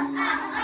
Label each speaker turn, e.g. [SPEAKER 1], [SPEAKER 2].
[SPEAKER 1] Ah, ah, ah.